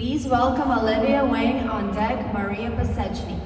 Please welcome Olivia Wang on deck, Maria Pasechny.